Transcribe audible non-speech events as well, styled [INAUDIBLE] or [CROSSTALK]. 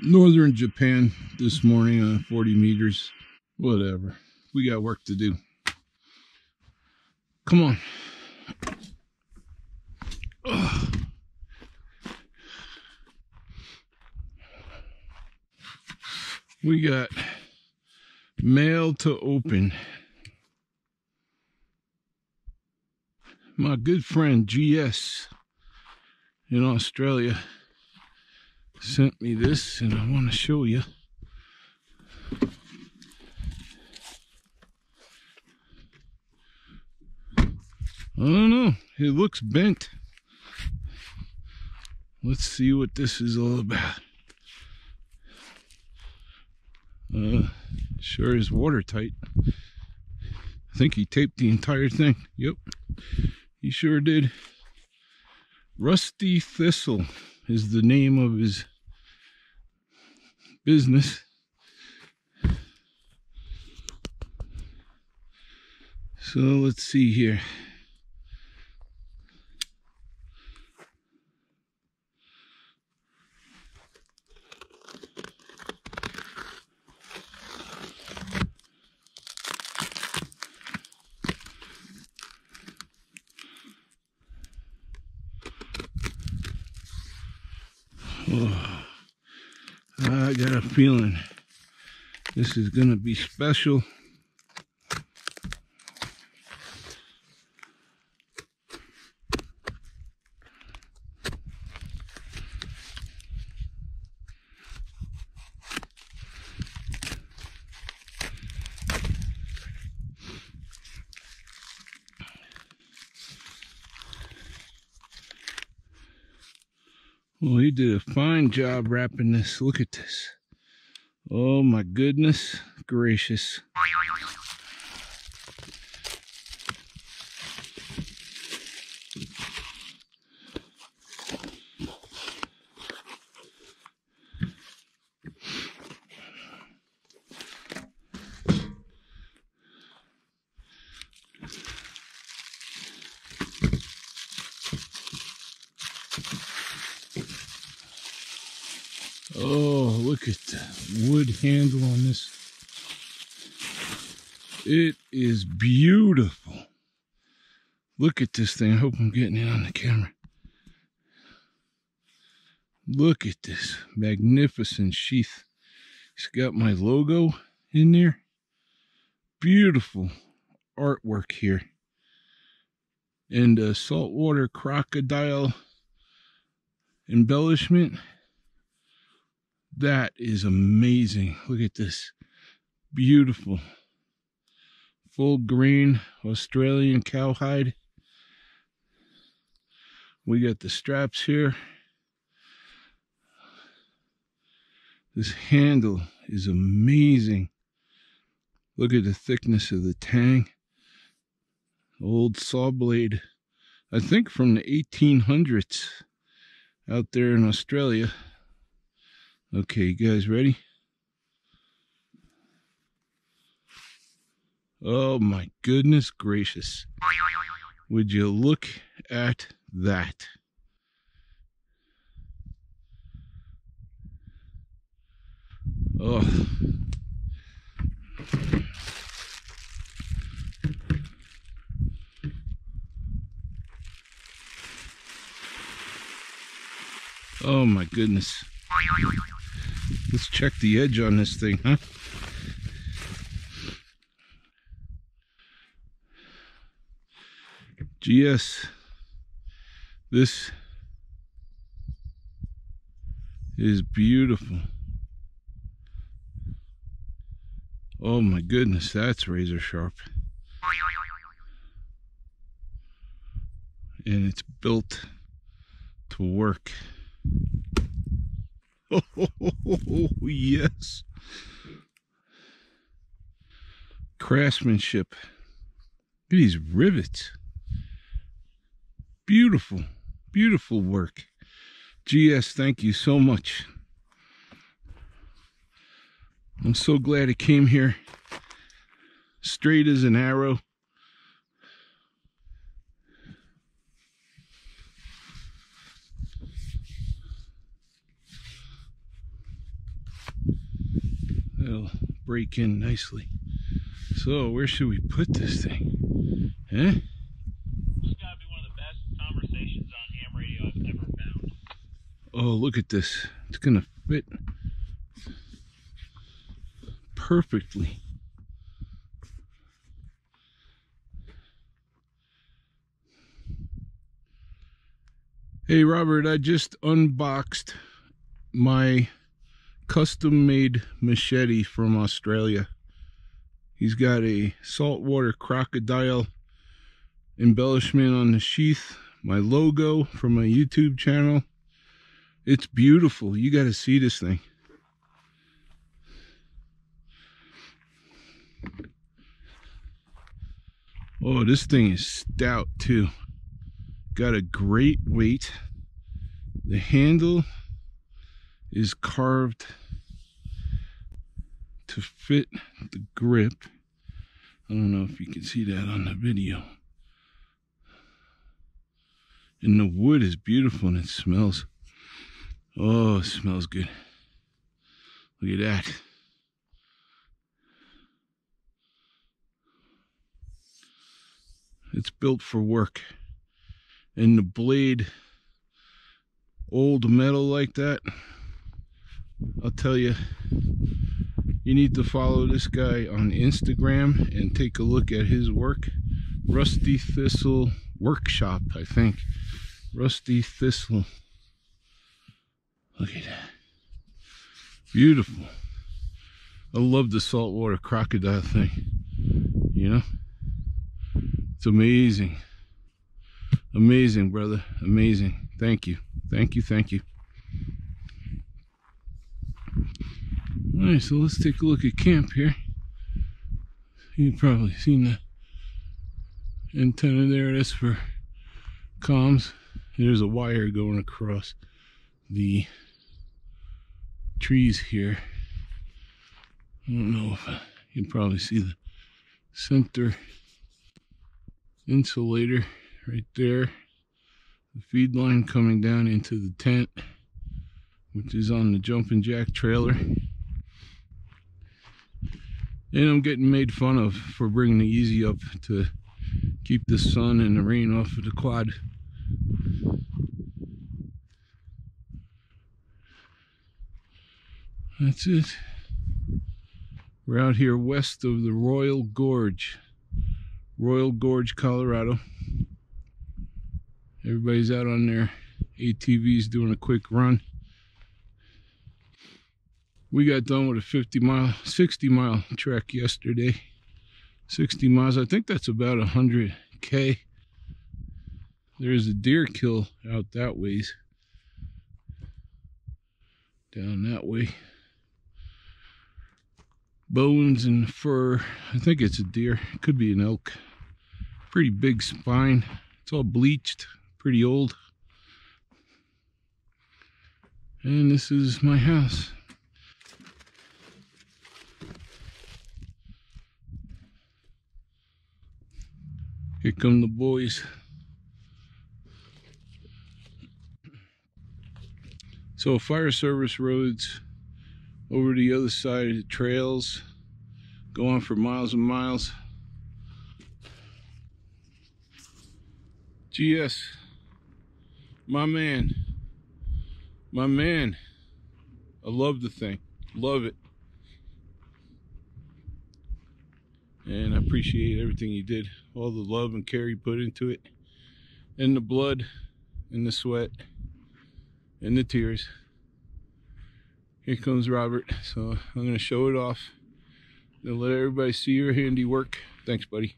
Northern Japan this morning on 40 meters. Whatever. We got work to do. Come on. Ugh. We got mail to open. My good friend GS in Australia sent me this and I want to show you. I don't know. It looks bent. Let's see what this is all about. Uh, sure is watertight. I think he taped the entire thing. Yep, he sure did. Rusty Thistle is the name of his business. So let's see here. Oh, I got a feeling this is going to be special. Well, he did a fine job wrapping this. Look at this. Oh my goodness gracious. Oh, look at the wood handle on this. It is beautiful. Look at this thing. I hope I'm getting it on the camera. Look at this magnificent sheath. It's got my logo in there. Beautiful artwork here. And a saltwater crocodile embellishment. That is amazing. Look at this. Beautiful. Full grain Australian cowhide. We got the straps here. This handle is amazing. Look at the thickness of the tang. Old saw blade. I think from the 1800s out there in Australia. Okay, you guys ready? Oh my goodness gracious. Would you look at that? Oh. Oh my goodness. Let's check the edge on this thing, huh? GS, this is beautiful. Oh my goodness, that's razor sharp. And it's built to work. Oh, [LAUGHS] yes. Craftsmanship. Look at these rivets. Beautiful, beautiful work. GS, thank you so much. I'm so glad it came here straight as an arrow. That'll break in nicely. So where should we put this thing? Huh? This got to be one of the best conversations on ham radio I've ever found. Oh, look at this. It's gonna fit perfectly. Hey Robert, I just unboxed my custom made machete from Australia. He's got a saltwater crocodile embellishment on the sheath, my logo from my YouTube channel. It's beautiful. You got to see this thing. Oh, this thing is stout too. Got a great weight. The handle is carved to fit the grip. I don't know if you can see that on the video. And the wood is beautiful and it smells. Oh, it smells good. Look at that. It's built for work. And the blade, old metal like that, I'll tell you, you need to follow this guy on Instagram and take a look at his work. Rusty Thistle Workshop, I think. Rusty Thistle. Look at that. Beautiful. I love the saltwater crocodile thing. You know? It's amazing. Amazing, brother. Amazing. Thank you. Thank you. Thank you. All right, so let's take a look at camp here. You've probably seen the antenna there. That's for comms. There's a wire going across the trees here. I don't know if you can probably see the center insulator right there. The feed line coming down into the tent, which is on the jumping jack trailer. And I'm getting made fun of for bringing the easy up to keep the sun and the rain off of the quad. That's it. We're out here west of the Royal Gorge. Royal Gorge, Colorado. Everybody's out on their ATVs doing a quick run. We got done with a 50 mile, 60 mile trek yesterday. 60 miles, I think that's about 100K. There's a deer kill out that ways. Down that way. Bones and fur. I think it's a deer. It could be an elk. Pretty big spine. It's all bleached. Pretty old. And this is my house. Here come the boys. So fire service roads over the other side of the trails go on for miles and miles. GS, my man, my man. I love the thing, love it. And I appreciate everything he did. All the love and care he put into it, and the blood, and the sweat, and the tears. Here comes Robert, so I'm to show it off and let everybody see your handiwork. Thanks, buddy.